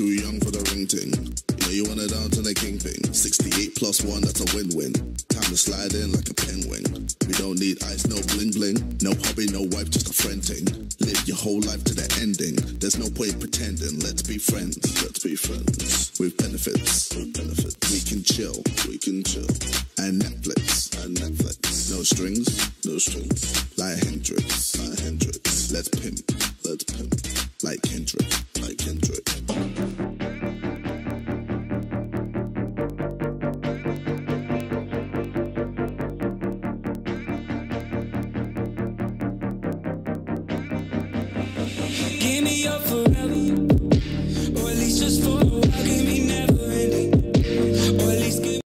Too young for the ring ting. You know you wanna down to the kingpin. 68 plus one, that's a win-win. Time to slide in like a penguin. We don't need ice, no bling bling. No hobby, no wife, just a friend ting. Live your whole life to the ending. There's no point pretending. Let's be friends. Let's be friends. With benefits. With benefits. We can chill. We can chill. And Netflix. And Netflix. No strings. No strings. Like Hendrix. Like Hendrix. Let's pimp. Let's pimp. Like Kendrick. Your forever, or at least just for a while. Give me never.